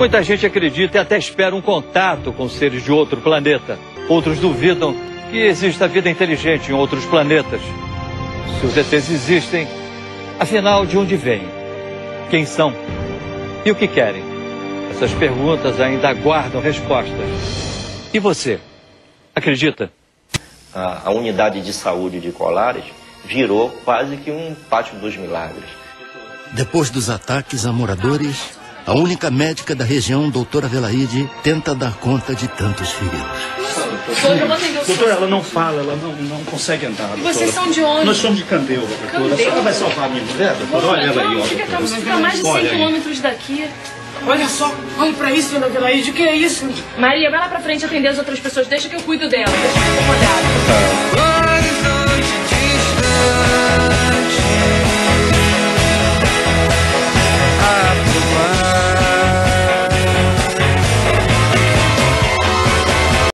Muita gente acredita e até espera um contato com seres de outro planeta. Outros duvidam que exista vida inteligente em outros planetas. Se os ETs existem, afinal, de onde vêm? Quem são? E o que querem? Essas perguntas ainda aguardam respostas. E você? Acredita? A, a unidade de saúde de Colares virou quase que um pátio dos milagres. Depois dos ataques a moradores, a única médica da região, doutora Velaide, tenta dar conta de tantos feridos. Doutora, ela não fala, ela não, não consegue andar. Doutora. Vocês são de onde? Nós somos de Candeu, doutora. A senhora vai salvar a minha mulher, doutora? Olha ela aí, ó. Fica doutora. fica a mais de 100 Olha aí. quilômetros daqui. Olha só, olhe pra isso, dona Vilaíde, o que é isso? Maria, vai lá pra frente atender as outras pessoas. Deixa que eu cuido dela. Deixa eu dar uma olhada.